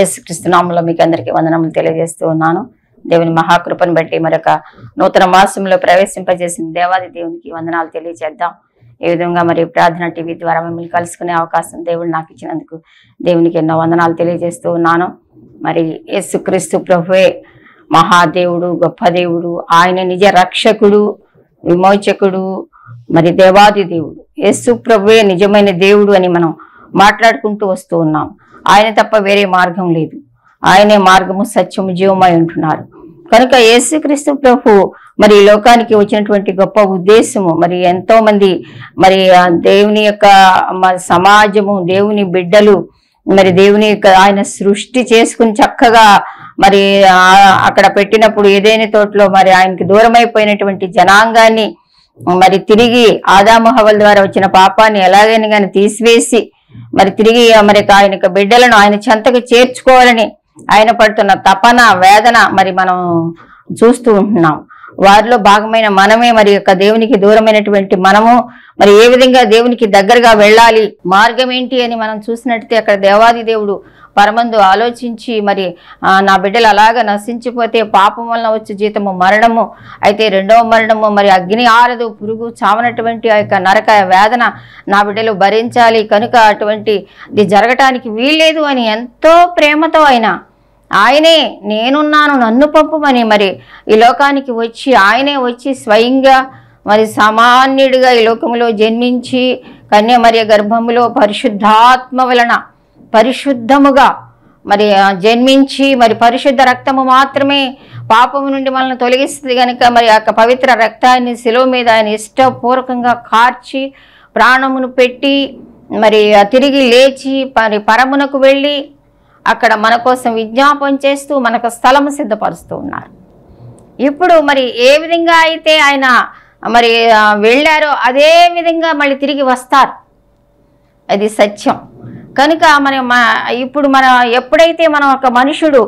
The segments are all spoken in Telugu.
యేసుక్రీస్తు నామంలో మీకు అందరికీ వందనములు తెలియజేస్తూ ఉన్నాను. దేవుని మహాకృపను బట్టి మరొక నూతన మాసంలో ప్రవేశింపజేసిన దేవాది దేవునికి వందనాలు తెలియజేద్దాం. ఈ విధంగా మరి ప్రార్థన టీవీ ద్వారా మిమ్మల్ని కలుసుకునే అవకాశం దేవుడు నాకు ఇచ్చినందుకు దేవునికి ఎన్నో వందనాలు తెలియజేస్తూ ఉన్నాను. మరి యేసుక్రీస్తు ప్రభువే మహాదేవుడు గొప్ప దేవుడు ఆయన నిజ రక్షకుడు విమోచకుడు మరి దేవాది దేవుడు. యేసు ప్రభువే నిజమైన దేవుడు అని మనం మాట్లాడుకుంటూ వస్తూ ఉన్నాం. ఆయన తప్ప వేరే మార్గం లేదు. ఆయనే మార్గము సత్యము జీవమై ఉంటున్నారు. కనుక యేసుక్రీస్తు ప్రభు మరి ఈ లోకానికి వచ్చినటువంటి గొప్ప ఉద్దేశము మరి ఎంతో మంది మరి దేవుని యొక్క మ- సమాజము దేవుని బిడ్డలు మరి దేవుని యొక్క ఆయన సృష్టి చేసుకుని చక్కగా మరి అక్కడ పెట్టినప్పుడు ఏదైనా తోటలో మరి ఆయనకి దూరమైపోయినటువంటి జనాంగాన్ని మరి తిరిగి ఆదామహవల్ ద్వారా వచ్చిన పాపాన్ని ఎలాగైనా కానీ తీసివేసి మరి తిరిగి మరి ఆయన యొక్క బిడ్డలను ఆయన చెంతకు చేర్చుకోవాలని ఆయన పడుతున్న తపన వేదన మరి మనం చూస్తూ ఉంటున్నాం. వారిలో భాగమైన మనమే మరి యొక్క దేవునికి దూరమైనటువంటి మనము మరి ఏ విధంగా దేవునికి దగ్గరగా వెళ్ళాలి మార్గం ఏంటి అని మనం చూసినట్టే అక్కడ దేవాది దేవుడు పరమందు ఆలోచించి మరి నా బిడ్డలు అలాగ నశించిపోతే పాపం వలన వచ్చే జీతము మరణము అయితే రెండవ మరణము మరి అగ్ని ఆరదు పురుగు చావనటువంటి ఆ యొక్క నరక వేదన నా బిడ్డలు భరించాలి. కనుక అటువంటి ఇది జరగటానికి వీల్లేదు అని ఎంతో ప్రేమతో ఆయన ఆయనే నేనున్నాను నన్ను పంపుమని మరి ఈ లోకానికి వచ్చి ఆయనే వచ్చి స్వయంగా మరి సామాన్యుడిగా ఈ లోకంలో జన్మించి కన్యామర్య గర్భములో పరిశుద్ధాత్మ వలన పరిశుద్ధముగా మరి జన్మించి మరి పరిశుద్ధ రక్తము మాత్రమే పాపము నుండి మనల్ని తొలగిస్తుంది కనుక మరి ఆ యొక్క పవిత్ర రక్తాన్ని శిలువ మీద ఆయన ఇష్టపూర్వకంగా కార్చి ప్రాణమును పెట్టి మరి తిరిగి లేచి మరి పరమునకు వెళ్ళి అక్కడ మన కోసం విజ్ఞాపం చేస్తూ మనకు స్థలం సిద్ధపరుస్తూ ఉన్నారు. ఇప్పుడు మరి ఏ విధంగా అయితే ఆయన మరి వెళ్ళారో అదే విధంగా మళ్ళీ తిరిగి వస్తారు. అది సత్యం. కనుక మనం ఇప్పుడు మన ఎప్పుడైతే మనం ఒక మనుషుడు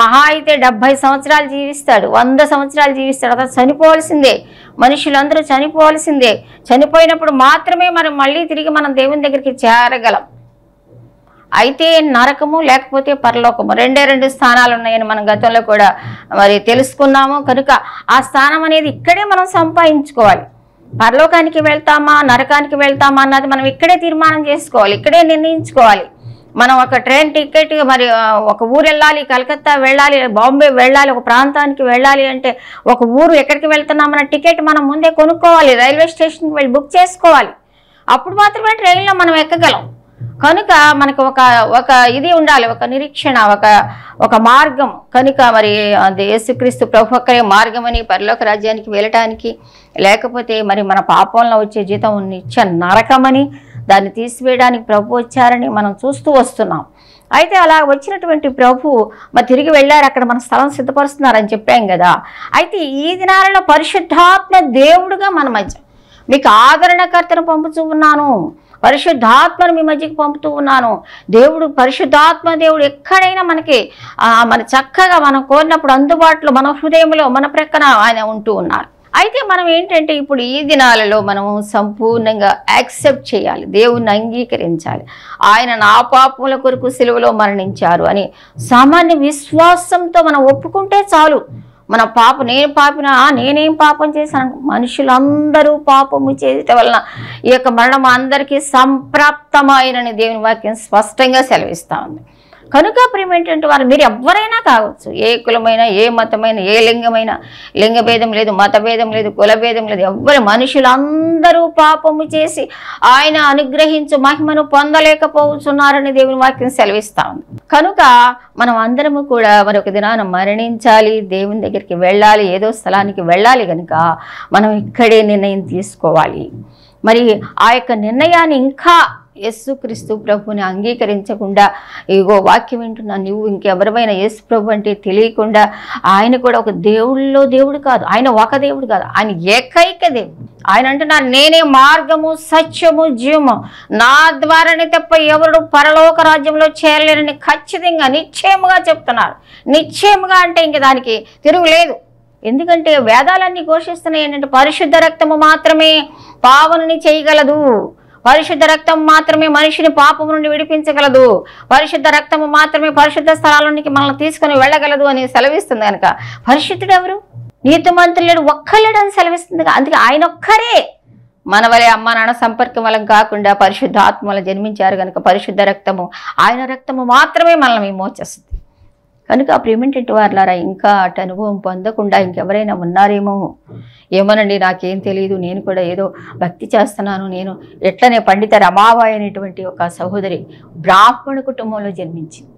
మహా అయితే డెబ్భై సంవత్సరాలు జీవిస్తాడు వంద సంవత్సరాలు జీవిస్తాడు అతను చనిపోవాల్సిందే. మనుషులందరూ చనిపోవాల్సిందే. చనిపోయినప్పుడు మాత్రమే మనం మళ్ళీ తిరిగి మనం దేవుని దగ్గరికి చేరగలం. అయితే నరకము లేకపోతే పరలోకము రెండే రెండు స్థానాలు ఉన్నాయని మనం గతంలో కూడా మరి తెలుసుకున్నాము. కనుక ఆ స్థానం అనేది ఇక్కడే మనం సంపాదించుకోవాలి. పరలోకానికి వెళ్తామా నరకానికి వెళ్తామా అన్నది మనం ఇక్కడే తీర్మానం చేసుకోవాలి ఇక్కడే నిర్ణయించుకోవాలి. మనం ఒక ట్రైన్ టికెట్ మరి ఒక ఊరు వెళ్ళాలి కలకత్తా వెళ్ళాలి బాంబే వెళ్ళాలి ఒక ప్రాంతానికి వెళ్ళాలి అంటే ఒక ఊరు ఎక్కడికి వెళ్తున్నామన్న టికెట్ మనం ముందే కొనుక్కోవాలి రైల్వే స్టేషన్కి వెళ్ళి బుక్ చేసుకోవాలి. అప్పుడు మాత్రమే ట్రైన్లో మనం ఎక్కగలం. కనుక మనకు ఒక ఒక ఇది ఉండాలి ఒక నిరీక్షణ ఒక ఒక మార్గం. కనుక మరి అది యేసుక్రీస్తు ప్రభు ఒక్కరే మార్గం అని పరలోక రాజ్యానికి వెళ్ళటానికి లేకపోతే మరి మన పాపంలో వచ్చే జీతం నిత్య నరకమని దాన్ని తీసివేయడానికి ప్రభు వచ్చారని మనం చూస్తూ వస్తున్నాం. అయితే అలా వచ్చినటువంటి ప్రభు మరి తిరిగి వెళ్ళారు అక్కడ మన స్థలం సిద్ధపరుస్తున్నారని చెప్పాం కదా. అయితే ఈ దినాలలో పరిశుద్ధాత్మ దేవుడుగా మన మధ్య మీకు ఆదరణకర్తను పంపుతూ ఉన్నాను. పరిశుద్ధాత్మను మీ మధ్యకి పంపుతూ ఉన్నాను. దేవుడు పరిశుద్ధాత్మ దేవుడు ఎక్కడైనా మనకి మన చక్కగా మనం కోరినప్పుడు అందుబాటులో మన హృదయంలో మన ప్రక్కన ఆయన ఉంటూ ఉన్నారు. అయితే మనం ఏంటంటే ఇప్పుడు ఈ దినాలలో మనము సంపూర్ణంగా యాక్సెప్ట్ చేయాలి. దేవుణ్ణి అంగీకరించాలి. ఆయన నా పాపముల కొరకు సెలవులో మరణించారు అని సామాన్య విశ్వాసంతో మనం ఒప్పుకుంటే చాలు. మన పాప నేను పాపినా? నేనేం పాపం చేశాను? మనుషులందరూ పాపము చేయట వలన ఈ యొక్క మరణం అందరికీ సంప్రాప్తమైనని దేవుని వాక్యం స్పష్టంగా సెలవిస్తా ఉంది. కనుక ప్రేమ వారు మీరు ఎవరైనా కావచ్చు ఏ కులమైన ఏ మతమైన ఏ లింగమైన లింగభేదం లేదు మత భేదం లేదు కులభేదం లేదు ఎవ్వరు మనుషులందరూ పాపము చేసి ఆయన అనుగ్రహించు మహిమను పొందలేకపోతున్నారని దేవుని వాక్యం సెలవిస్తా ఉంది. కనుక మనం అందరము కూడా మరి ఒక దినాన మరణించాలి దేవుని దగ్గరికి వెళ్ళాలి ఏదో స్థలానికి వెళ్ళాలి కనుక మనం ఇక్కడే నిర్ణయం తీసుకోవాలి. మరి ఆ యొక్క నిర్ణయాన్ని ఇంకా యేసుక్రీస్తు ప్రభుని అంగీకరించకుండా ఇగో వాక్యం వింటున్నా నువ్వు ఇంకెవరివైనా యేసు ప్రభు అంటే తెలియకుండా ఆయన కూడా ఒక దేవుళ్ళలో దేవుడు కాదు ఆయన ఒక దేవుడు కాదు ఆయన ఏకైక దేవుడు. ఆయన అంటున్నారు నేనే మార్గము సత్యము జీవము. నా ద్వారానే తప్ప ఎవరు పరలోక రాజ్యంలో చేరలేరని ఖచ్చితంగా నిశ్చయముగా చెప్తున్నారు. నిశ్చయముగా అంటే ఇంక దానికి తిరుగులేదు ఎందుకంటే వేదాలన్నీ ఘోషిస్తున్నాయి ఏంటంటే పరిశుద్ధ రక్తము మాత్రమే పావనని చేయగలదు. పరిశుద్ధ రక్తం మాత్రమే మనిషిని పాపం నుండి విడిపించగలదు. పరిశుద్ధ రక్తము మాత్రమే పరిశుద్ధ స్థలాలలోనికి మనల్ని తీసుకొని వెళ్ళగలదు అని సెలవిస్తుంది కనుక. పరిశుద్ధుడు ఎవరు నీతిమంతులేడు ఒక్కలేడు అని సెలవిస్తుంది అందుకే ఆయన ఒక్కరే మన వలె అమ్మ నాన్న సంపర్కం వల్ల కాకుండా పరిశుద్ధ ఆత్మ జన్మించారు కనుక పరిశుద్ధ రక్తము ఆయన రక్తము మాత్రమే మనల్ని మోచేస్తుంది కనుక ప్రేమింటి వారులారా ఇంకా అటు అనుభవం పొందకుండా ఇంకెవరైనా ఉన్నారేమో? ఏమోనండి నాకేం తెలియదు నేను కూడా ఏదో భక్తి చేస్తున్నాను నేను ఎట్లనే పండిత రమాబాయి అనేటువంటి ఒక సహోదరి బ్రాహ్మణ కుటుంబంలో జన్మించింది.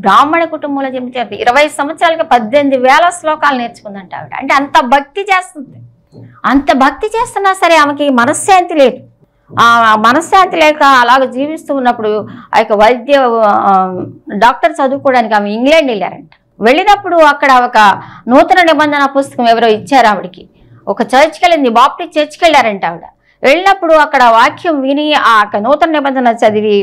బ్రాహ్మణ కుటుంబంలో జన్మించారు ఇరవై సంవత్సరాలకి పద్దెనిమిది వేల శ్లోకాలు నేర్చుకుందంట ఆవిడ. అంటే అంత భక్తి చేస్తుంది. అంత భక్తి చేస్తున్నా సరే ఆమెకి మనశ్శాంతి లేదు. మనశ్శాంతి లేక అలాగ జీవిస్తూ ఉన్నప్పుడు ఆ యొక్క వైద్య డాక్టర్ చదువుకోవడానికి ఆమె ఇంగ్లాండ్ వెళ్ళారంట. వెళ్ళినప్పుడు అక్కడ ఒక నూతన నిబంధన పుస్తకం ఎవరో ఇచ్చారు ఆవిడకి. ఒక చర్చ్కి వెళ్ళింది బాప్టి చర్చ్కి వెళ్ళారంట ఆవిడ. వెళ్ళినప్పుడు అక్కడ వాక్యం విని ఆ యొక్క నూతన నిబంధన చదివి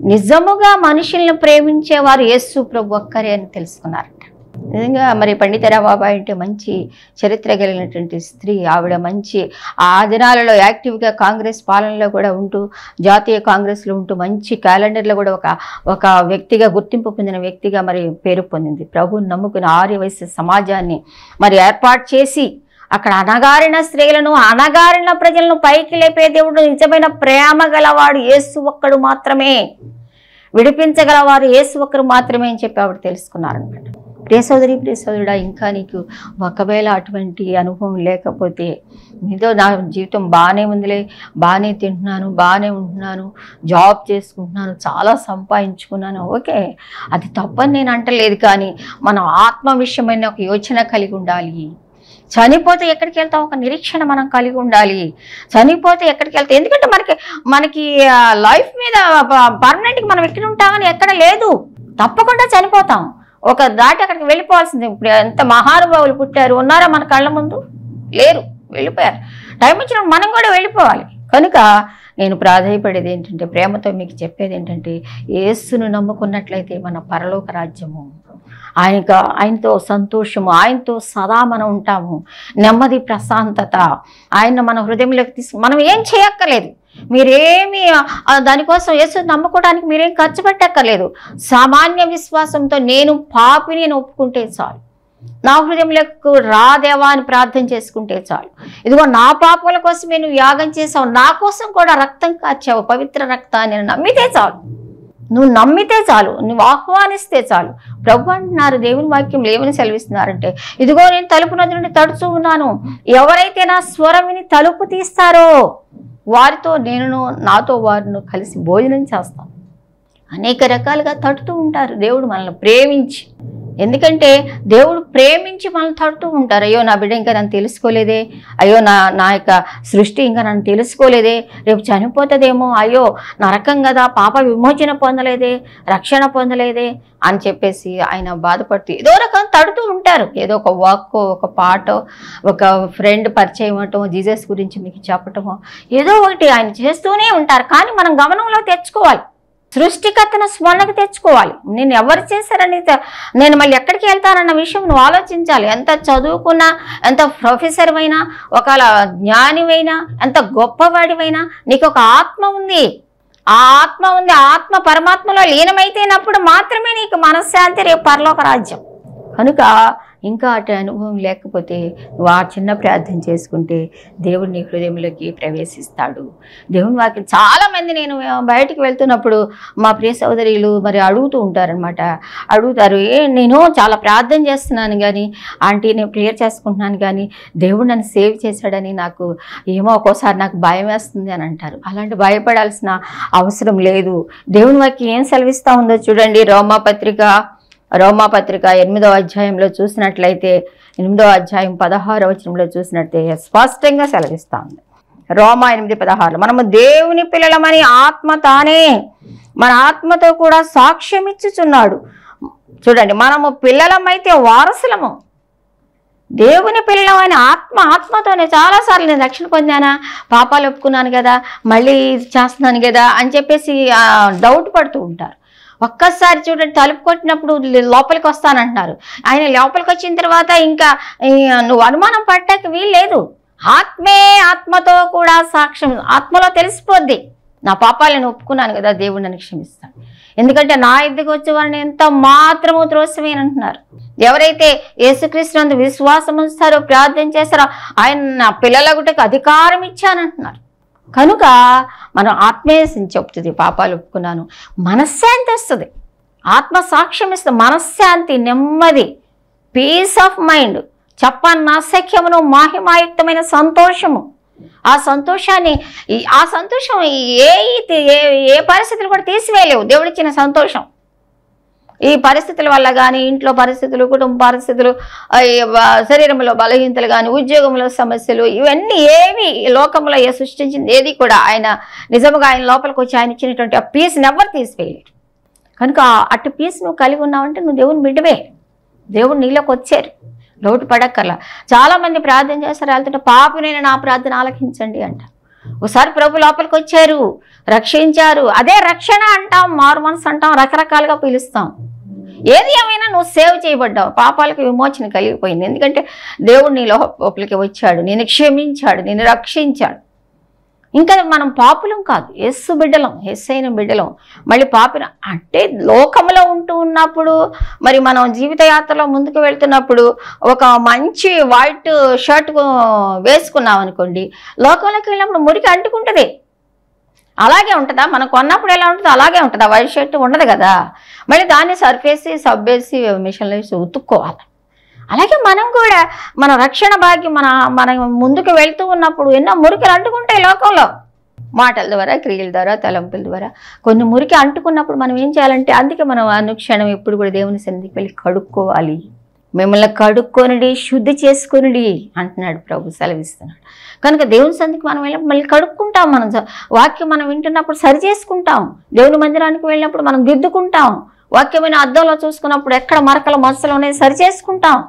నిజముగా మనుషుల్ని ప్రేమించేవారు యేసు ప్రభు ఒక్కరే అని తెలుసుకున్నారంట. నిజంగా మరి పండితరాబాబా అంటే మంచి చరిత్ర కలిగినటువంటి స్త్రీ. ఆవిడ మంచి ఆ దినాలలో యాక్టివ్గా కాంగ్రెస్ పాలనలో కూడా ఉంటూ జాతీయ కాంగ్రెస్లో ఉంటూ మంచి క్యాలెండర్లో కూడా ఒక ఒక వ్యక్తిగా గుర్తింపు పొందిన వ్యక్తిగా మరి పేరు పొందింది. ప్రభుని నమ్ముకుని ఆర్యవైశ్య సమాజాన్ని మరి ఏర్పాటు చేసి అక్కడ అనగారిన స్త్రీలను అనగారిన ప్రజలను పైకి లేపే దేవుడు నిజమైన ప్రేమ గలవాడు యేసు ఒక్కడు మాత్రమే. విడిపించగలవారు యేసు ఒక్కరు మాత్రమే అని చెప్పి ఆవిడ తెలుసుకున్నారనమాట ప్రియ సోదరి ప్రియ సోదరుడా ఇంకా నీకు ఒకవేళ అటువంటి అనుభవం లేకపోతే ఏదో నా జీవితం బాగానే ఉందిలే బాగానే తింటున్నాను బాగానే ఉంటున్నాను జాబ్ చేసుకుంటున్నాను చాలా సంపాదించుకున్నాను ఓకే? అది తప్పని నేను అంటలేదు కానీ మనం ఆత్మ విషయమైన ఒక యోచన కలిగి ఉండాలి. చనిపోతే ఎక్కడికి వెళ్తాం? ఒక నిరీక్షణ మనం కలిగి ఉండాలి. చనిపోతే ఎక్కడికి వెళ్తాం? ఎందుకంటే మనకి మనకి లైఫ్ మీద పర్మనెంట్గా మనం ఎక్కడ ఉంటామని ఎక్కడ లేదు. తప్పకుండా చనిపోతాం. ఒక దాటి అక్కడికి వెళ్ళిపోవాల్సింది. ఇప్పుడు ఎంత మహానుభావులు పుట్టారు ఉన్నారా మన కళ్ళ ముందు? లేరు వెళ్ళిపోయారు. టైం వచ్చినప్పుడు మనం కూడా వెళ్ళిపోవాలి. కనుక నేను ప్రాధాయపడేది ఏంటంటే ప్రేమతో మీకు చెప్పేది ఏంటంటే యేసును నమ్ముకున్నట్లయితే మన పరలోక రాజ్యము ఆయన ఆయనతో సంతోషము ఆయనతో సదా మనం ఉంటాము. నెమ్మది ప్రశాంతత. ఆయన మన హృదయంలోకి తీసుకు మనం ఏం చేయక్కర్లేదు. మీరేమి దానికోసం యేసు నమ్ముకోవడానికి మీరేం ఖర్చు పెట్టక్కర్లేదు. సామాన్య విశ్వాసంతో నేను పాపిని నేను ఒప్పుకుంటే చాలు. నా హృదయంలోకి రాదేవా అని ప్రార్థన చేసుకుంటే చాలు. ఇదిగో నా పాపల కోసమే నువ్వు యాగం చేసావు నా కోసం కూడా రక్తం కాచావు. పవిత్ర రక్తాన్ని నమ్మితే చాలు. నువ్వు నమ్మితే చాలు. నువ్వు ఆహ్వానిస్తే చాలు. ప్రభు అంటున్నారు దేవుని వాక్యం ఏమని సెలవిస్తున్నారంటే ఇదిగో నేను తలుపు నది నుండి తడుచు ఉన్నాను. ఎవరైతే నా స్వరం విని తలుపు తీస్తారో వారితో నేను నాతో వారిను కలిసి భోజనం చేస్తాం అనేక రకాలుగా తడుతూ ఉంటారు. దేవుడు మనల్ని ప్రేమించి ఎందుకంటే దేవుడు ప్రేమించి మనల్ని తడుతూ ఉంటారు. అయ్యో నా బిడ్డ ఇంకా నన్ను తెలుసుకోలేదే. అయ్యో నా నా యొక్క సృష్టి ఇంకా నన్ను తెలుసుకోలేదే. రేపు చనిపోతుందేమో. అయ్యో నరకం కదా. పాప విమోచన పొందలేదే. రక్షణ పొందలేదే అని చెప్పేసి ఆయన బాధపడుతూ ఏదో రకం తడుతూ ఉంటారు. ఏదో ఒక వర్క్ ఒక పాటో ఒక ఫ్రెండ్ పరిచయం అవటం జీసస్ గురించి మీకు చెప్పటమో ఏదో ఒకటి ఆయన చేస్తూనే ఉంటారు. కానీ మనం గమనంలో తెచ్చుకోవాలి. సృష్టికర్తను స్మరణకు తెచ్చుకోవాలి. నేను ఎవరు చేశారని నేను మళ్ళీ ఎక్కడికి వెళ్తానన్న విషయం నువ్వు ఆలోచించాలి. ఎంత చదువుకున్నా ఎంత ప్రొఫెసర్ అయినా ఒకవేళ జ్ఞానివైనా ఎంత గొప్పవాడివైనా నీకు ఒక ఆత్మ ఉంది. ఆ ఆత్మ ఉంది. ఆత్మ పరమాత్మలో లీనమైతేనప్పుడు మాత్రమే నీకు మనశ్శాంతి రేపు పరలోక రాజ్యం. కనుక ఇంకా అటు అనుభవం లేకపోతే నువ్వు ఆ చిన్న ప్రార్థన చేసుకుంటే దేవుడు నీ హృదయంలోకి ప్రవేశిస్తాడు. దేవుని వాక్యం చాలామంది నేను బయటికి వెళ్తున్నప్పుడు మా ప్రియ సోదరులు మరి అడుగుతూ ఉంటారనమాట అడుగుతారు ఏ నేను చాలా ప్రార్థన చేస్తున్నాను కానీ ఆంటీ నేను క్లియర్ చేసుకుంటున్నాను కానీ దేవుడు నన్ను సేవ్ చేశాడని నాకు ఏమో ఒక్కోసారి నాకు భయం వేస్తుంది అని అంటారు. అలాంటి భయపడాల్సిన అవసరం లేదు. దేవుని వాక్యం ఏం సెలవిస్తూ ఉందో చూడండి. రోమా రోమా పత్రిక ఎనిమిదో అధ్యాయంలో చూసినట్లయితే ఎనిమిదో అధ్యాయం పదహారో వచనంలో చూసినట్లయితే స్పష్టంగా సెలవిస్తా ఉంది రోమా ఎనిమిది పదహారులో మనము దేవుని పిల్లలమని ఆత్మ తానే మన ఆత్మతో కూడా సాక్ష్యం ఇచ్చుచున్నాడు. చూడండి మనము పిల్లలమైతే వారసులము. దేవుని పిల్లలమైన ఆత్మ ఆత్మతోనే చాలాసార్లు నేను రక్షణ పొందానా? పాపాలు ఒప్పుకున్నాను కదా మళ్ళీ చేస్తున్నాను కదా అని చెప్పేసి డౌట్ పడుతూ ఉంటారు. ఒక్కసారి చూడండి తలుపు కొట్టినప్పుడు లోపలికి వస్తానంటున్నారు. ఆయన లోపలికి వచ్చిన తర్వాత ఇంకా నువ్వు అనుమానం పట్టక వీల్లేదు. ఆత్మే ఆత్మతో కూడా సాక్ష్యం ఆత్మలో తెలిసిపోద్ది. నా పాపాలను ఒప్పుకున్నాను కదా దేవుడు నన్ను క్షమిస్తాను ఎందుకంటే నా ఇద్దరికి వచ్చే వారిని ఎంత మాత్రము త్రోసివేనంటున్నారు ఎవరైతే యేసుక్రీస్తునందు విశ్వాసం ఉంచుతారో ప్రార్థన చేస్తారో ఆయన నా పిల్లల పిల్లలగుటకు అధికారం ఇచ్చానంటున్నారు. కనుక మనం ఆత్మే చెప్తుంది పాపాలు ఒప్పుకున్నాను. మనశ్శాంతి వస్తుంది. ఆత్మ సాక్ష్యం ఇస్తుంది. మనశ్శాంతి నెమ్మది పీస్ ఆఫ్ మైండ్ చెప్పన్న అసఖ్యమును మాహిమాయుక్తమైన సంతోషము. ఆ సంతోషాన్ని ఆ సంతోషం ఏ ఏ ఏ పరిస్థితులు కూడా తీసివేయలేవు. దేవుడిచ్చిన సంతోషం. ఈ పరిస్థితుల వల్ల కానీ ఇంట్లో పరిస్థితులు కుటుంబ పరిస్థితులు శరీరంలో బలహీనతలు కానీ ఉద్యోగంలో సమస్యలు ఇవన్నీ ఏవి ఈ లోకంలో ఏ సృష్టించింది ఏది కూడా ఆయన నిజముగా ఆయన లోపలికి వచ్చి ఆయన ఇచ్చినటువంటి ఆ పీస్ని ఎవరు తీసివేయలేడు కనుక అటు పీస్ నువ్వు కలిగి ఉన్నావంటే నువ్వు దేవుని బిడ్డవే. దేవుడు నీలోకి వచ్చారు. లోటు పడక్కర్లా. చాలామంది ప్రార్థన చేస్తారు వెళ్తుంటే పాపనైనా నా ప్రార్థన ఆలకించండి అంట. ఒకసారి ప్రభు లోపలికి వచ్చారు. రక్షించారు. అదే రక్షణ అంటాం మారు అంటాం రకరకాలుగా పిలుస్తాం. ఏది ఏమైనా నువ్వు సేవ్ చేయబడ్డావు. పాపాలకు విమోచన కలిగిపోయింది. ఎందుకంటే దేవుడు నీ లోపలికి వచ్చాడు. నేను క్షమించాడు. నేను రక్షించాడు. ఇంకా మనం పాపులం కాదు. ఎస్సు బిడ్డలం. ఎస్ అయిన బిడ్డలం. మళ్ళీ పాపిన అంటే లోకంలో ఉంటూ ఉన్నప్పుడు మరి మనం జీవిత యాత్రలో ముందుకు వెళ్తున్నప్పుడు ఒక మంచి వైట్ షర్ట్ వేసుకున్నాం అనుకోండి లోకంలోకి వెళ్ళినప్పుడు మురికి అంటుకుంటుంది. అలాగే ఉంటుందా? మనం కొన్నప్పుడు ఎలా ఉంటుందో అలాగే ఉంటుందా? వైట్ షర్ట్ ఉండదు కదా. మళ్ళీ దాన్ని సర్ఫేసి సబ్బేసి మిషన్లో వేసి ఉతుక్కోవాలి. అలాగే మనం కూడా మన రక్షణ భాగ్యం మన మనం ముందుకు వెళ్తూ ఉన్నప్పుడు ఎన్నో మురికలు అంటుకుంటాయి లోకంలో. మాటల ద్వారా క్రియల ద్వారా తలంపుల ద్వారా. కొన్ని మురికి అంటుకున్నప్పుడు మనం ఏం చేయాలంటే అందుకే మనం అనుక్షణం ఎప్పుడు కూడా దేవుని సన్నిధికి వెళ్ళి కడుక్కోవాలి. మిమ్మల్ని కడుక్కొనిడి శుద్ధి చేసుకొనిడి అంటున్నాడు ప్రభు సెలవిస్తున్నాడు. కనుక దేవుని సంధికి మనం వెళ్ళినప్పుడు మళ్ళీ కడుక్కుంటాం మనం. వాక్యం మనం వింటున్నప్పుడు సరి చేసుకుంటాం. దేవుని మందిరానికి వెళ్ళినప్పుడు మనం దిద్దుకుంటాం. వాక్యమైన అద్దంలో చూసుకున్నప్పుడు ఎక్కడ మరకలు మచ్చలు ఉన్నాయి సరి చేసుకుంటాం.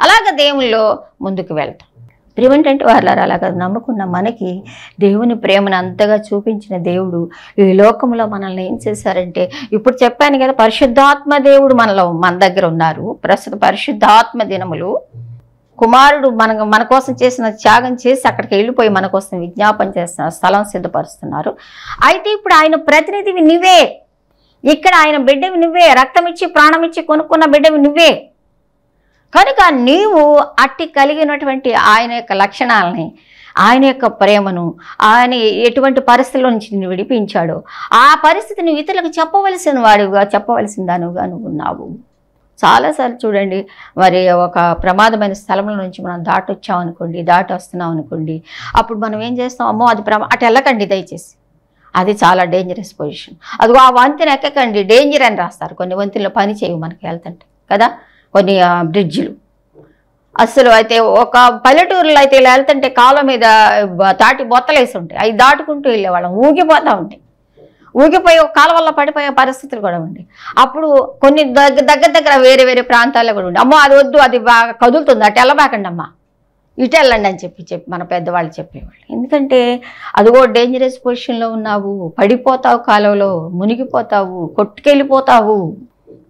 అలాగ దేవుల్లో ముందుకు వెళ్తాం. ప్రివెంటెంట్ వాళ్ళారు అలాగ నమ్ముకున్న మనకి దేవుని ప్రేమను అంతగా చూపించిన దేవుడు ఈ లోకంలో మనల్ని ఏం చేశారంటే ఇప్పుడు చెప్పాను కదా పరిశుద్ధాత్మ దేవుడు మనలో మన దగ్గర ఉన్నారు. ప్రస్తుత పరిశుద్ధాత్మ దినములు కుమారుడు మన మన కోసం చేసిన త్యాగం చేసి అక్కడికి వెళ్ళిపోయి మన కోసం విజ్ఞాపన చేస్తున్నారు స్థలం సిద్ధపరుస్తున్నారు. అయితే ఇప్పుడు ఆయన ప్రతినిధివి నువ్వే. ఇక్కడ ఆయన బిడ్డవి నువ్వే. రక్తం ఇచ్చి ప్రాణం ఇచ్చి కొనుక్కున్న బిడ్డవి నువ్వే. కనుక నీవు అట్టి కలిగినటువంటి ఆయన యొక్క లక్షణాలని ఆయన యొక్క ప్రేమను ఆయన ఎటువంటి పరిస్థితుల నుంచి నిన్ను విడిపించాడో ఆ పరిస్థితి నువ్వు ఇతరులకు చెప్పవలసిన వాడుగా చెప్పవలసిన దానుగా నువ్వు ఉన్నావు. చాలాసార్లు చూడండి మరి ఒక ప్రమాదమైన స్థలంలో నుంచి మనం దాటొచ్చాం అనుకోండి దాటి వస్తున్నాం అనుకోండి అప్పుడు మనం ఏం చేస్తాం? అమ్మో అది ప్రమా అటు వెళ్ళకండి దయచేసి. అది చాలా డేంజరస్ పొజిషన్ అదిగో ఆ వంతెన ఎక్కకండి డేంజర్ అని రాస్తారు. కొన్ని వంతెనలో పని చేయవు మనకి వెళ్తుంటే కదా? కొన్ని బ్రిడ్జ్లు. అసలు అయితే ఒక పల్లెటూరులో అయితే ఇలా వెళ్తుంటే కాళ్ళ మీద తాటి బొత్తలేసి ఉంటాయి. అవి దాటుకుంటూ వెళ్ళేవాళ్ళం. ఊగిపోతూ ఉంటాయి. ఊగిపోయి ఒక వల్ల పడిపోయే పరిస్థితులు కూడా ఉంటాయి అప్పుడు కొన్ని దగ్గర దగ్గర దగ్గర వేరే వేరే ప్రాంతాల్లో కూడా ఉండే. అమ్మో అది వద్దు అది బాగా కదులుతుంది అటు వెళ్ళబాకండి అమ్మా. ఇటు వెళ్ళండి అని చెప్పి చెప్పి మన పెద్దవాళ్ళు చెప్పేవాళ్ళు. ఎందుకంటే అదిగో డేంజరస్ పొజిషన్లో ఉన్నావు. పడిపోతావు కాలువలో మునిగిపోతావు కొట్టుకెళ్ళిపోతావు.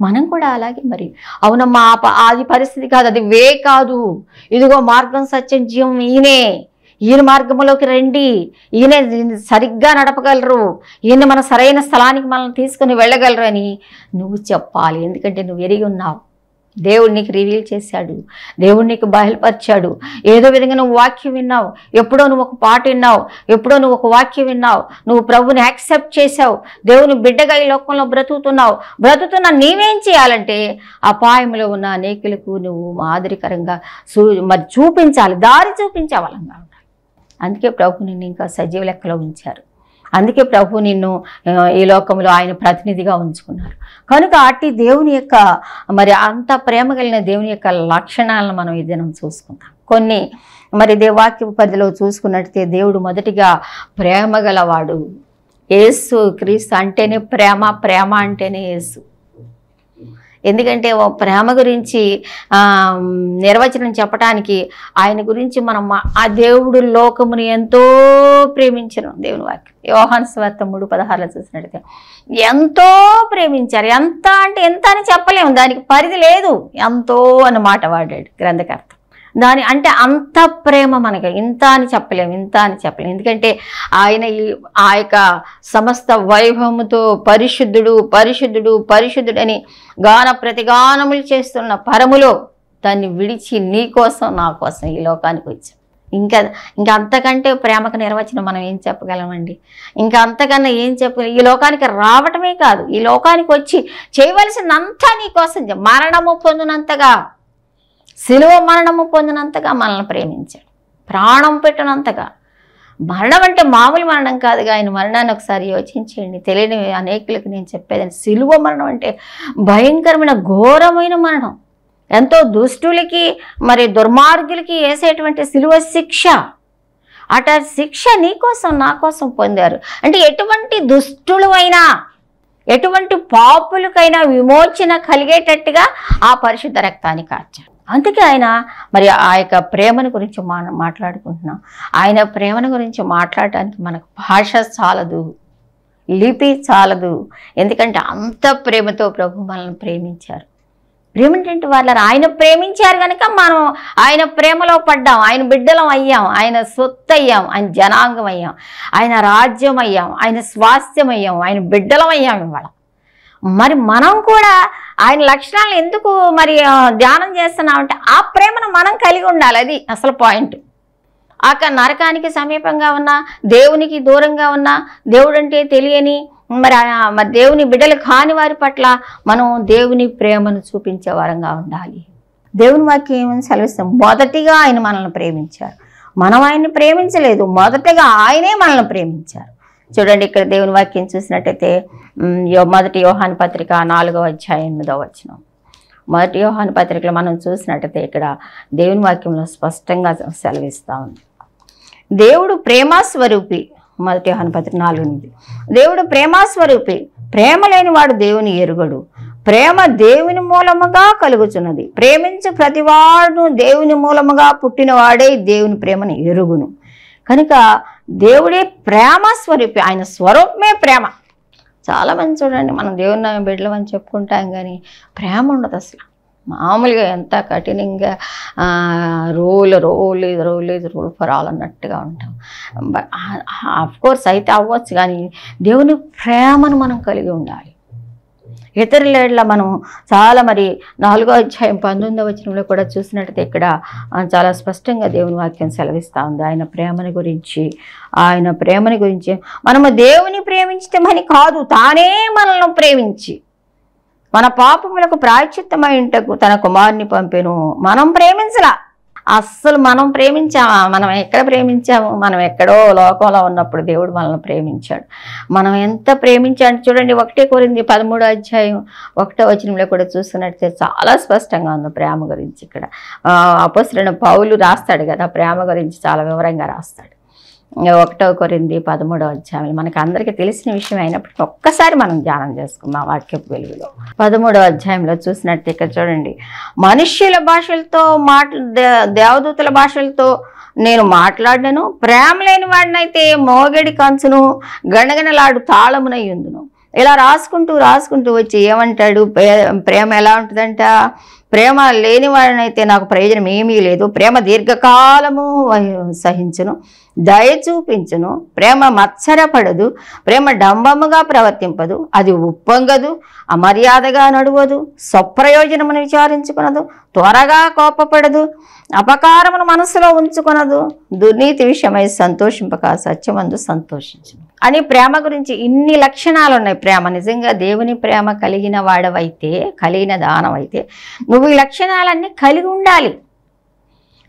మనం కూడా అలాగే మరి. అవునమ్మా ఆది అది పరిస్థితి కాదు అది వే కాదు. ఇదిగో మార్గం సత్యం జీవం ఈయనే. ఈయన మార్గంలోకి రండి. ఈయన సరిగ్గా నడపగలరు. ఈయన మన సరైన స్థలానికి మనల్ని తీసుకుని వెళ్ళగలరు అని నువ్వు చెప్పాలి. ఎందుకంటే నువ్వు ఎరిగి ఉన్నావు. దేవుడు నీకు రివీల్ చేశాడు. దేవుడు నీకు బయలుపరిచాడు. ఏదో విధంగా నువ్వు వాక్యం విన్నావు. ఎప్పుడో నువ్వు ఒక పాట విన్నావు. ఎప్పుడో నువ్వు ఒక వాక్యం విన్నావు. నువ్వు ప్రభుని యాక్సెప్ట్ చేసావు దేవుని బిడ్డగా ఈ లోకంలో బ్రతుకుతున్నావు. బ్రతుకుతున్న నీవేం చేయాలంటే అపాయంలో ఉన్న అనేకులకు నువ్వు మాదిరికరంగా చూ మరి చూపించాలి. దారి చూపించే వాళ్ళంగా ఉండాలి. అందుకే ప్రభు నిన్ను ఇంకా సజీవ లెక్కలో ఉంచారు. అందుకే ప్రభు నిన్ను ఈ లోకంలో ఆయన ప్రతినిధిగా ఉంచుకున్నారు. కనుక అట్టి దేవుని యొక్క మరి అంత ప్రేమ కలిగిన దేవుని యొక్క లక్షణాలను మనం ఈ దినం చూసుకుందాం. కొన్ని మరి దేవాక్య పరిధిలో చూసుకున్నట్టయితే దేవుడు మొదటిగా ప్రేమ గలవాడు. ఏసు క్రీస్తు అంటేనే ప్రేమ ప్రేమ అంటేనే యేసు. ఎందుకంటే ఓ ప్రేమ గురించి నిర్వచనం చెప్పడానికి ఆయన గురించి మనం ఆ దేవుడు లోకముని ఎంతో ప్రేమించను. దేవుని వాక్యం. యోహాన్ స్వార్థ మూడు పదహారులో చూసినట్టయితే ఎంతో ప్రేమించారు. ఎంత అంటే ఎంత అని చెప్పలేము. దానికి పరిధి లేదు. ఎంతో అన్నమాట వాడాడు గ్రంథకర్త. దాని అంటే అంత ప్రేమ మనకి ఇంత అని చెప్పలేము ఇంత అని చెప్పలేము ఎందుకంటే ఆయన ఈ ఆ యొక్క సమస్త వైభవముతో పరిశుద్ధుడు పరిశుద్ధుడు పరిశుద్ధుడు అని గాన ప్రతిగానములు చేస్తున్న పరములో దాన్ని విడిచి నీ కోసం నా కోసం ఈ లోకానికి వచ్చాం. ఇంకా ఇంకా అంతకంటే ప్రేమకు నిర్వచనం మనం ఏం చెప్పగలమండి? ఇంకా అంతకన్నా ఏం చెప్పగలం? ఈ లోకానికి రావటమే కాదు ఈ లోకానికి వచ్చి చేయవలసినంతా నీ కోసం మరణము పొందినంతగా శిలువ మరణము పొందినంతగా మనల్ని ప్రేమించాడు. ప్రాణం పెట్టినంతగా. మరణం అంటే మామూలు మరణం కాదుగా ఆయన మరణాన్ని ఒకసారి యోచించండి తెలియని అనేకులకు నేను చెప్పేదని సిలువ మరణం అంటే భయంకరమైన ఘోరమైన మరణం. ఎంతో దుష్టులకి మరి దుర్మార్గులకి వేసేటువంటి సిలువ శిక్ష. అట శిక్ష నీ కోసం నా కోసం పొందారు. అంటే ఎటువంటి దుష్టులైనా ఎటువంటి పాపులకైనా విమోచన కలిగేటట్టుగా ఆ పరిశుద్ధ రక్తాన్ని కార్చారు అందుకే ఆయన మరి ఆ యొక్క ప్రేమను గురించి మా మాట్లాడుకుంటున్నాం. ఆయన ప్రేమను గురించి మాట్లాడటానికి మనకు భాష చాలదు లిపి చాలదు. ఎందుకంటే అంత ప్రేమతో ప్రభు మనల్ని ప్రేమించారు. ప్రేమేంటంటే వాళ్ళ ఆయన ప్రేమించారు కనుక మనం ఆయన ప్రేమలో పడ్డాం ఆయన బిడ్డలం అయ్యాం ఆయన సొత్తు అయ్యాం ఆయన జనాంగం అయ్యాం ఆయన రాజ్యం అయ్యాం ఆయన స్వాస్థ్యం అయ్యాం ఆయన బిడ్డలం అయ్యాం ఇవాళ. మరి మనం కూడా ఆయన లక్షణాలను ఎందుకు మరి ధ్యానం చేస్తున్నామంటే ఆ ప్రేమను మనం కలిగి ఉండాలి. అది అసలు పాయింట్ ఆక నరకానికి సమీపంగా ఉన్న దేవునికి దూరంగా ఉన్న దేవుడంటే తెలియని మరి మరి దేవుని బిడ్డలు కాని వారి పట్ల మనం దేవుని ప్రేమను చూపించే వారంగా ఉండాలి. దేవుని వాక్యం ఏమని సెలవిస్తాం మొదటిగా ఆయన మనల్ని ప్రేమించారు. మనం ఆయన్ని ప్రేమించలేదు. మొదటగా ఆయనే మనల్ని ప్రేమించారు. చూడండి ఇక్కడ దేవుని వాక్యం చూసినట్టయితే మొదటి యోహాన్ పత్రిక నాలుగో అధ్యాయం ఎనిమిదో వచనం. మొదటి యోహాన్ పత్రికలో మనం చూసినట్టయితే ఇక్కడ దేవుని వాక్యంలో స్పష్టంగా సెలవిస్తూ ఉంది. దేవుడు ప్రేమాస్వరూపి మొదటి యోహాన్ పత్రిక నాలుగు ఎనిమిది. దేవుడు ప్రేమాస్వరూపి ప్రేమ లేనివాడు దేవుని ఎరుగడు. ప్రేమ దేవుని మూలముగా కలుగుచున్నది. ప్రేమించు ప్రతివాడు దేవుని మూలముగా పుట్టినవాడే దేవుని ప్రేమను ఎరుగును. కనుక దేవుడే ప్రేమ స్వరూపి. ఆయన స్వరూపమే ప్రేమ. చాలా మంది చూడండి మనం దేవుని బిడ్డలం అని చెప్పుకుంటాం కానీ ప్రేమ ఉండదు అసలు. మామూలుగా ఎంత కఠినంగా రోలు రోలు ఇది రోలు ఇది రోల్ ఫర్ ఆల్ అన్నట్టుగా ఉంటాం. ఆఫ్ కోర్స్ అయితే అవ్వచ్చు కానీ దేవుని ప్రేమను మనం కలిగి ఉండాలి. ఇతరుల మనం చాలా మరి నాలుగో అధ్యాయం పంతొమ్మిదో వచనంలో కూడా చూసినట్టయితే ఇక్కడ చాలా స్పష్టంగా దేవుని వాక్యం సెలవిస్తూ ఉంది. ఆయన ప్రేమని గురించి ఆయన ప్రేమని గురించి. మనము దేవుని ప్రేమించటమని కాదు తానే మనల్ని ప్రేమించి. మన పాపములకు ప్రాయశ్చిత్తమై తన కుమారుని పంపెను. మనం ప్రేమించలా. అస్సలు మనం ప్రేమించామా? మనం ఎక్కడ ప్రేమించాము? మనం ఎక్కడో లోకంలో ఉన్నప్పుడు దేవుడు మనల్ని ప్రేమించాడు. మనం ఎంత ప్రేమించాడు చూడండి ఒకటే కోరింది పదమూడో అధ్యాయం ఒకటో వచనంలో కూడా చూస్తున్నట్టే చాలా స్పష్టంగా ఉంది ప్రేమ గురించి ఇక్కడ. అపసరణ పౌలు రాస్తాడు కదా ప్రేమ గురించి చాలా వివరంగా రాస్తాడు. ఒకటో కొరింది పదమూడో అధ్యాయం మనకు అందరికీ తెలిసిన విషయం అయినప్పటికీ ఒక్కసారి మనం ధ్యానం చేసుకుందాం వాక్యపు వెలుగులో. పదమూడో అధ్యాయంలో చూసినట్టు ఇక్కడ చూడండి. మనుష్యుల భాషలతో మాట దే- దేవదూతల భాషలతో నేను మాట్లాడను ప్రేమ లేని వాడినైతే మోగడి కంచును గణగణలాడు తాళమునై ఉందును ఇలా రాసుకుంటూ రాసుకుంటూ వచ్చి ఏమంటాడు? ప్రేమ ఎలా ఉంటుందంట? ప్రేమ లేని వాడినైతే నాకు ప్రయోజనం ఏమీ లేదు. ప్రేమ దీర్ఘకాలము సహించును దయ చూపించును. ప్రేమ మత్సరపడదు. ప్రేమ డంబముగా ప్రవర్తింపదు. అది ఉప్పొంగదు అమర్యాదగా నడువదు స్వప్రయోజనమును విచారించుకునదు త్వరగా కోపపడదు అపకారమును మనసులో ఉంచుకొనదు. దుర్నీతి విషయమై సంతోషింపక సత్యమందు సంతోషించును. అని ప్రేమ గురించి ఇన్ని లక్షణాలు ఉన్నాయి ప్రేమ నిజంగా దేవుని ప్రేమ కలిగిన వాడవైతే కలిగిన దానవైతే నువ్వు ఈ లక్షణాలన్నీ కలిగి ఉండాలి.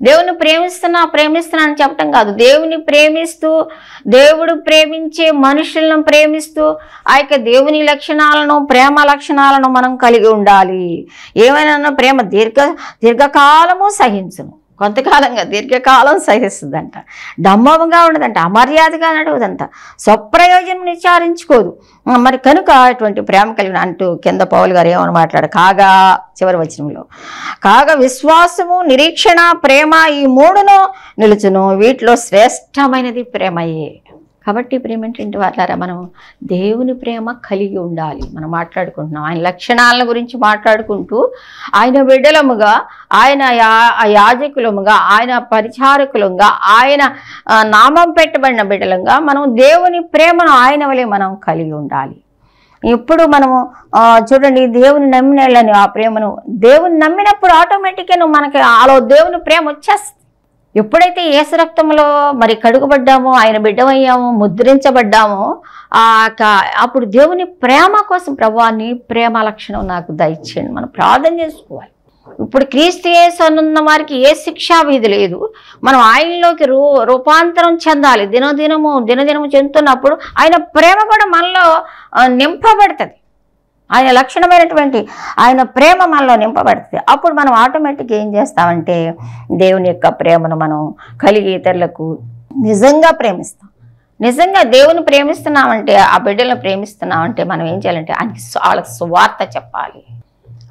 దేవుని ప్రేమిస్తున్నా ప్రేమిస్తున్నా అని చెప్పటం కాదు. దేవుని ప్రేమిస్తూ దేవుడు ప్రేమించే మనుషులను ప్రేమిస్తూ ఆ యొక్క దేవుని లక్షణాలను ప్రేమ లక్షణాలను మనం కలిగి ఉండాలి. ఏమైనా ప్రేమ దీర్ఘ దీర్ఘకాలము సహించును. కొంతకాలంగా దీర్ఘకాలం సహిస్తుందంట. డమ్మముగా ఉండదంట అమర్యాదగా నడవదంట. స్వప్రయోజనం విచారించుకోదు మరి కనుక అటువంటి ప్రేమ కలిగిన అంటూ కింద పౌలు గారు ఏమని మాట్లాడు కాగా చివరి వచనంలో. కాగా విశ్వాసము నిరీక్షణ ప్రేమ ఈ మూడును నిలుచును. వీటిలో శ్రేష్టమైనది ప్రేమయే. కాబట్టి ప్రేమేంటంటే వాళ్ళారా మనం దేవుని ప్రేమ కలిగి ఉండాలి. మనం మాట్లాడుకుంటున్నాం. ఆయన లక్షణాల గురించి మాట్లాడుకుంటూ ఆయన బిడ్డలముగా ఆయన యా ఆ యాజకులముగా ఆయన పరిచారకులంగా ఆయన నామం పెట్టబడిన బిడ్డలంగా మనం దేవుని ప్రేమను ఆయన వలె మనం కలిగి ఉండాలి. ఇప్పుడు మనము చూడండి దేవుని నమ్మినని ఆ ప్రేమను దేవుని నమ్మినప్పుడు ఆటోమేటిక్గా నువ్వు మనకి ఆలో దేవుని ప్రేమ వచ్చేస్తుంది ఎప్పుడైతే ఏసు రక్తంలో మరి కడుగుబడ్డామో ఆయన బిడ్డమయ్యామో ముద్రించబడ్డామో ఆ అప్పుడు దేవుని ప్రేమ కోసం ప్రభావాన్ని ప్రేమ లక్షణం నాకు దయచేయండి. మనం ప్రార్థన చేసుకోవాలి. ఇప్పుడు క్రీస్తు యేసు అనున్న వారికి ఏ శిక్షా విధి లేదు. మనం ఆయనలోకి రూ రూపాంతరం చెందాలి. దినదినము దినదినము చెందుతున్నప్పుడు ఆయన ప్రేమ కూడా మనలో నింపబడుతుంది. ఆయన లక్షణమైనటువంటి ఆయన ప్రేమ మనలో నింపబడుతుంది. అప్పుడు మనం ఆటోమేటిక్ ఏం చేస్తామంటే దేవుని యొక్క ప్రేమను మనం కలిగి ఇతరులకు నిజంగా ప్రేమిస్తాం. నిజంగా దేవుని ప్రేమిస్తున్నామంటే ఆ బిడ్డలను ప్రేమిస్తున్నామంటే మనం ఏం చేయాలంటే ఆయనకి వాళ్ళకి సువార్త చెప్పాలి.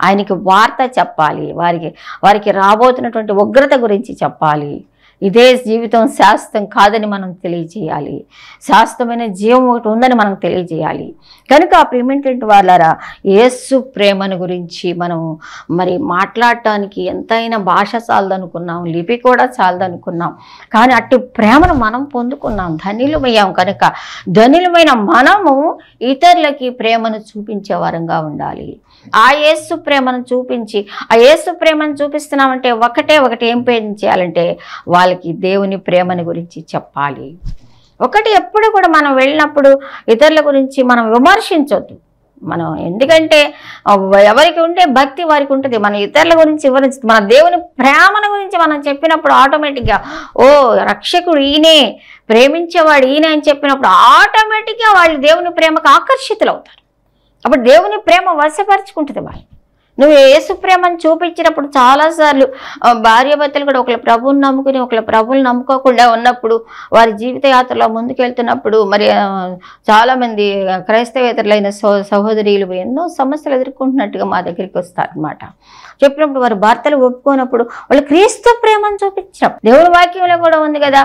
ఆయనకి వార్త చెప్పాలి. వారికి వారికి రాబోతున్నటువంటి ఉగ్రత గురించి చెప్పాలి. ఇదే జీవితం శాశ్వతం కాదని మనం తెలియజేయాలి. శాశ్వతమైన జీవం ఒకటి ఉందని మనం తెలియజేయాలి. కనుక ఆ ప్రేమేంటంటే వాళ్ళారా యేసు ప్రేమను గురించి మనం మరి మాట్లాడటానికి ఎంతైనా భాష చాలదనుకున్నాం లిపి కూడా చాలదనుకున్నాం. కానీ అట్టి ప్రేమను మనం పొందుకున్నాం ధనిలమయ్యాం కనుక ధనిలమైన మనము ఇతరులకి ప్రేమను చూపించే వరంగా ఉండాలి. ఆ యేసు ప్రేమను చూపించి ఆ యేసు ప్రేమను చూపిస్తున్నామంటే ఒకటే ఒకటి ఏం పే చేయాలంటే వాళ్ళకి దేవుని ప్రేమని గురించి చెప్పాలి. ఒకటి ఎప్పుడు కూడా మనం వెళ్ళినప్పుడు ఇతరుల గురించి మనం విమర్శించొద్దు. మనం ఎందుకంటే ఎవరికి ఉంటే భక్తి వారికి ఉంటుంది. మన ఇతరుల గురించి వివరించి మన దేవుని ప్రేమను గురించి మనం చెప్పినప్పుడు ఆటోమేటిక్గా ఓ రక్షకుడు ఈయనే ప్రేమించేవాడు ఈయన అని చెప్పినప్పుడు ఆటోమేటిక్గా వాళ్ళు దేవుని ప్రేమకు ఆకర్షితులు అవుతారు అప్పుడు దేవుని ప్రేమ వశపరుచుకుంటుంది వాళ్ళు. నువ్వు యేసు ప్రేమను చూపించినప్పుడు చాలాసార్లు భార్యాభర్తలు కూడా ఒకళ్ళ ప్రభువుని నమ్ముకుని ఒకళ్ళ ప్రభువుని నమ్ముకోకుండా ఉన్నప్పుడు వారి జీవిత యాత్రలో ముందుకెళ్తున్నప్పుడు మరి చాలామంది క్రైస్తవేతరులైన సో సహోదరులు ఎన్నో సమస్యలు ఎదుర్కొంటున్నట్టుగా మా దగ్గరికి వస్తారనమాట చెప్పినప్పుడు వారి భర్తలు ఒప్పుకోనప్పుడు వాళ్ళు క్రీస్తు ప్రేమను చూపించాం దేవుడి వాక్యంలో కూడా ఉంది కదా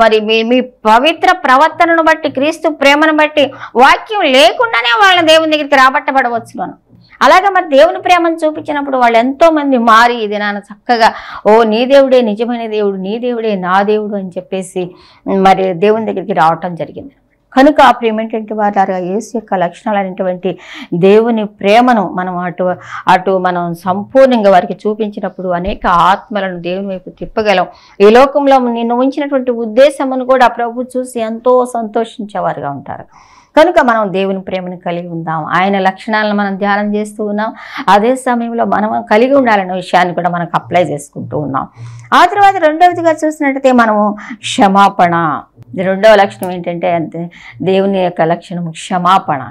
మరి మీ మీ పవిత్ర ప్రవర్తనను బట్టి క్రీస్తు ప్రేమను బట్టి వాక్యం లేకుండానే వాళ్ళ దేవుని దగ్గరికి రాబట్టబడవచ్చు మనం అలాగే మరి దేవుని ప్రేమను చూపించినప్పుడు వాళ్ళు ఎంతో మంది మారి ఇది నాన్న చక్కగా ఓ నీ దేవుడే నిజమైన దేవుడు నీ దేవుడే నా దేవుడు అని చెప్పేసి మరి దేవుని దగ్గరికి రావటం జరిగింది. కనుక ఆ ప్రేమ ఏంటంటే వారు యేసు యొక్క లక్షణాలు అనేటువంటి దేవుని ప్రేమను మనం అటు అటు మనం సంపూర్ణంగా వారికి చూపించినప్పుడు అనేక ఆత్మలను దేవుని వైపు తిప్పగలం. ఈ లోకంలో నిన్ను ఉంచినటువంటి ఉద్దేశమును కూడా ప్రభు చూసి ఎంతో సంతోషించేవారుగా ఉంటారు. కనుక మనం దేవుని ప్రేమను కలిగి ఉందాం. ఆయన లక్షణాలను మనం ధ్యానం చేస్తూ ఉన్నాం. అదే సమయంలో మనం కలిగి ఉండాలనే విషయాన్ని కూడా మనకు అప్లై చేసుకుంటూ ఉన్నాం. ఆ తర్వాత రెండవదిగా చూసినట్టయితే మనము క్షమాపణ. రెండవ లక్షణం ఏంటంటే అంతే దేవుని యొక్క లక్షణం క్షమాపణ.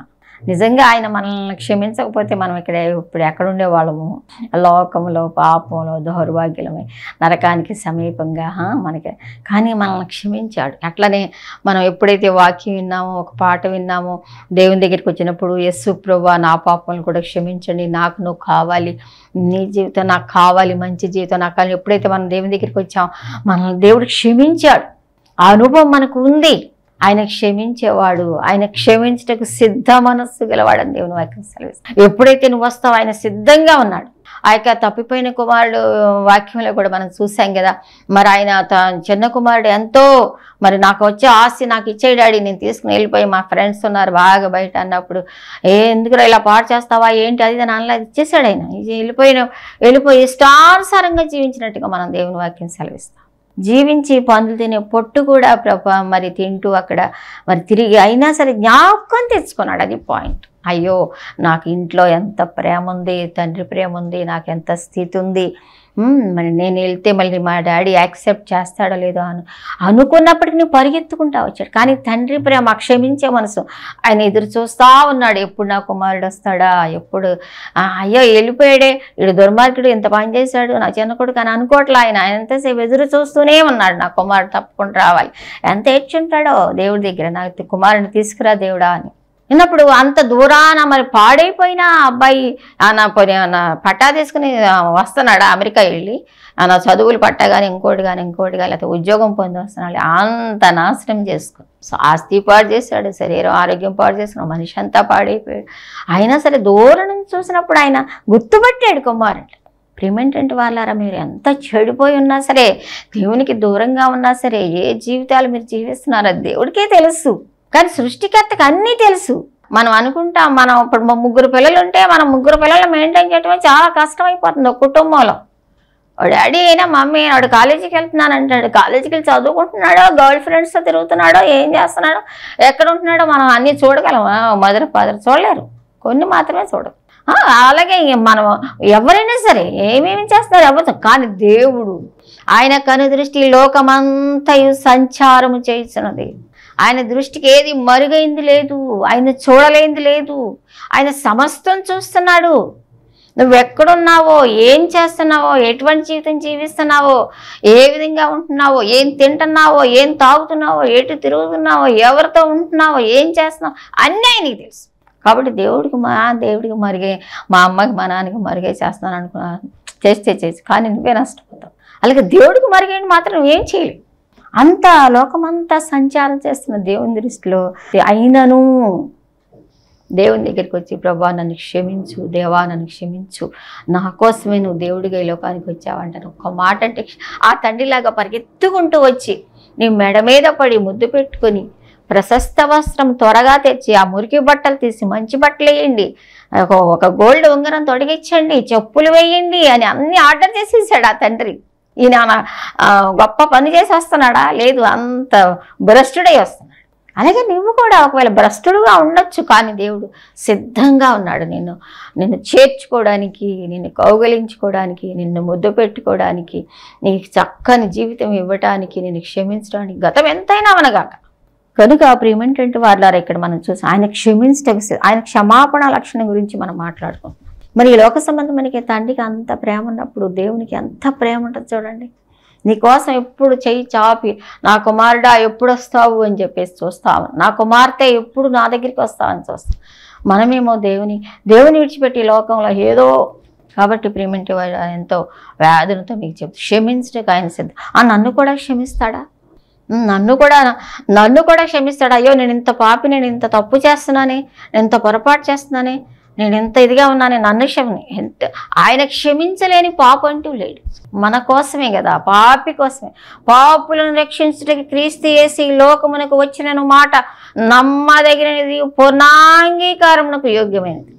నిజంగా ఆయన మనల్ని క్షమించకపోతే మనం ఇక్కడ ఇప్పుడు ఎక్కడుండే వాళ్ళము లోకంలో పాపంలో దౌర్భాగ్యలమై నరకానికి సమీపంగా మనకి. కానీ మనల్ని క్షమించాడు. అట్లనే మనం ఎప్పుడైతే వాక్యం విన్నామో ఒక పాట విన్నామో దేవుని దగ్గరికి వచ్చినప్పుడు యస్సు ప్రభా నా పాపలను కూడా క్షమించండి. నాకు నువ్వు కావాలి. నీ జీవితం నాకు కావాలి. మంచి జీవితం నాకు కావాలి. ఎప్పుడైతే మనం దేవుని దగ్గరికి వచ్చామో మనల్ని దేవుడు క్షమించాడు. ఆ అనుభవం మనకు ఉంది. ఆయన క్షమించేవాడు ఆయన క్షమించటకు సిద్ధ మనస్సు గలవాడని దేవుని వాక్యం సెలవిస్తుంది. ఎప్పుడైతే నువ్వు వస్తావు ఆయన సిద్ధంగా ఉన్నాడు. ఆ యొక్క తప్పిపోయిన కుమారుడు వాక్యంలో కూడా మనం చూసాం కదా మరి ఆయన త- చిన్న కుమారుడు ఎంతో మరి నాకు వచ్చే ఆస్తి నాకు ఇచ్చే డాడీ నేను తీసుకుని వెళ్ళిపోయి మా ఫ్రెండ్స్ ఉన్నారు బాగా బయట అన్నప్పుడు ఏ ఎందుకు ఇలా పాడు చేస్తావా? ఏంటి? అది ఇది అని అనలా ఇచ్చేసాడు ఆయన. వెళ్ళిపోయిన వెళ్ళిపోయి ఇష్టానుసారంగా జీవించినట్టుగా మనం దేవుని వాక్యం సెలవిస్తాం. జీవించి పందులు తినే పొట్టు కూడా ప్రభ మరి తింటూ అక్కడ మరి తిరిగి అయినా సరే జ్ఞాపకం తెచ్చుకున్నాడు అది పాయింట్. అయ్యో నాకు ఇంట్లో ఎంత ప్రేమ ఉంది తండ్రి ప్రేమ ఉంది నాకు ఎంత స్థితి ఉంది మరి నేను వెళ్తే మళ్ళీ మా డాడీ యాక్సెప్ట్ చేస్తాడో లేదో అని అనుకున్నప్పటికీ నువ్వు పరిగెత్తుకుంటా వచ్చాడు. కానీ తండ్రి ప్రేమ క్షమించే మనసు. ఆయన ఎదురు చూస్తా ఉన్నాడు. ఎప్పుడు నా కుమారుడు వస్తాడా? ఎప్పుడు అయ్యో వెళ్ళిపోయాడే. ఇడు దుర్మార్గుడు ఇంత పని చేశాడు. నా చిన్న కొడుకు అని అనుకోవట్లే ఆయన. ఆయన ఎంతసేపు ఎదురు చూస్తూనే ఉన్నాడు. నా కుమారుడు తప్పకుండా రావాలి. ఎంత ఏడ్చుంటాడో దేవుడి దగ్గర. నాకు కుమారుని తీసుకురా దేవుడా అని. విన్నప్పుడు అంత దూరాన మరి పాడైపోయిన అబ్బాయి ఆయన పోనీ పట్టా తీసుకుని వస్తున్నాడు అమెరికా వెళ్ళి? ఆయన చదువులు పట్టా కానీ ఇంకోటి కానీ ఇంకోటి కానీ లేకపోతే ఉద్యోగం పొంది వస్తున్నాడు. అంత నాశనం చేసుకో ఆస్తి పాడు చేశాడు శరీరం ఆరోగ్యం పాడు చేసుకున్నాడు మనిషి అంతా పాడైపోయాడు. అయినా సరే దూరం నుంచి చూసినప్పుడు ఆయన గుర్తుపట్టాడు కుమారుడు ప్రిమెంటెంట్ వాళ్ళారా మీరు? ఎంత చెడిపోయి ఉన్నా సరే దేవునికి దూరంగా ఉన్నా సరే ఏ జీవితాలు మీరు జీవిస్తున్నారో దేవుడికే తెలుసు. కానీ సృష్టికర్తకు అన్నీ తెలుసు. మనం అనుకుంటాం మనం ఇప్పుడు ముగ్గురు పిల్లలు ఉంటే మనం ముగ్గురు పిల్లలు మెయింటైన్ చేయడం చాలా కష్టమైపోతుంది ఒక కుటుంబంలో. డాడీ అయినా మమ్మీ వాడు కాలేజీకి వెళ్తున్నాను అంటాడు. కాలేజీకి వెళ్ళి చదువుకుంటున్నాడో గర్ల్ ఫ్రెండ్స్తో తిరుగుతున్నాడో ఏం చేస్తున్నాడో ఎక్కడ ఉంటున్నాడో మనం అన్నీ చూడగలం. మదర్ ఫాదర్ చూడలేరు. కొన్ని మాత్రమే చూడరు. అలాగే మనం ఎవరైనా సరే ఏమేమి చేస్తారు అవ్వచ్చు కానీ దేవుడు ఆయన కనుదృష్టి లోకమంతయు సంచారము చేస్తున్నది ఆయన దృష్టికి ఏది మరుగైంది లేదు ఆయన చూడలేంది లేదు. ఆయన సమస్తం చూస్తున్నాడు. నువ్వు ఎక్కడున్నావో ఏం చేస్తున్నావో ఎటువంటి జీవితం జీవిస్తున్నావో ఏ విధంగా ఉంటున్నావో ఏం తింటున్నావో ఏం తాగుతున్నావో ఎటు తిరుగుతున్నావో ఎవరితో ఉంటున్నావో ఏం చేస్తున్నావో అన్నీ ఆయనకి తెలుసు. కాబట్టి దేవుడికి మా దేవుడికి మరిగే మా అమ్మకి మా నాన్నకి మరిగే చేస్తున్నాను అనుకున్నాను. చేస్తే చేసి కానీ నువ్వే నష్టపోతావు. అలాగే దేవుడికి మరిగేయండి మాత్రం నువ్వేం చేయలేవు. అంత లోకమంతా సంచారం చేస్తున్న దేవుని దృష్టిలో అయినను దేవుని దగ్గరికి వచ్చి ప్రభా నన్ను క్షమించు దేవా నన్ను క్షమించు. నా కోసమే నువ్వు దేవుడిగా ఈ లోకానికి వచ్చావంటాను ఒక్క మాట అంటే ఆ తండ్రిలాగా పరిగెత్తుకుంటూ వచ్చి నీ మెడ మీద పడి ముద్దు పెట్టుకొని ప్రశస్త వస్త్రం త్వరగా తెచ్చి ఆ మురికి బట్టలు తీసి మంచి బట్టలు వేయండి. ఒక- ఒక గోల్డ్ ఉంగరం తొడిగించండి చెప్పులు వేయండి అని అన్ని ఆర్డర్ చేసేసాడు ఆ తండ్రి. ఈయన గొప్ప పని చేసి వస్తున్నాడా లేదు అంత భ్రష్టుడై వస్తున్నాడు. అలాగే నువ్వు కూడా ఒకవేళ భ్రష్టుడుగా ఉండొచ్చు కానీ దేవుడు సిద్ధంగా ఉన్నాడు. నిన్ను నిన్ను చేర్చుకోవడానికి నిన్ను కౌగలించుకోవడానికి నిన్ను ముద్దు పెట్టుకోవడానికి నీకు చక్కని జీవితం ఇవ్వటానికి నిన్ను క్షమించడానికి గతం ఎంతైనా అనగాక. కనుక ప్రియమేంటంటే వాళ్ళారా ఇక్కడ మనం చూసి ఆయన క్షమించటం ఆయన క్షమాపణ లక్షణం గురించి మనం మాట్లాడుకుంటున్నాం. మరి ఈ లోక సంబంధమైన తండ్రికి అంత ప్రేమ ఉన్నప్పుడు దేవునికి ఎంత ప్రేమ ఉంటుంది చూడండి. నీకోసం ఎప్పుడు చెయ్యి చాపి నా కుమారుడా ఎప్పుడు వస్తావు అని చెప్పేసి చూస్తావు నా కుమార్తె ఎప్పుడు నా దగ్గరికి వస్తావని చూస్తాం. మనమేమో దేవుని దేవుని విడిచిపెట్టి లోకంలో ఏదో కాబట్టి ప్రేమింటి వాడు ఎంతో వ్యాధులతో మీకు చెప్తా. క్షమించడానికి ఆయన సిద్ధం ఆ నన్ను కూడా క్షమిస్తాడా? నన్ను కూడా నన్ను కూడా క్షమిస్తాడు? అయ్యో నేను ఇంత పాపి నేను ఇంత తప్పు చేస్తున్నానే నేను ఇంత పొరపాటు చేస్తున్నానే? నేను ఎంత ఇదిగా ఉన్నాను నన్ను క్షమని ఎంత ఆయన క్షమించలేని పాప అంటూ లేడు. మన కోసమే కదా పాపి కోసమే. పాపులను రక్షించడానికి క్రీస్తు వేసి లోకమునకు వచ్చిన మాట నమ్మదగినది పూర్ణాంగీకారమునకు యోగ్యమైనది.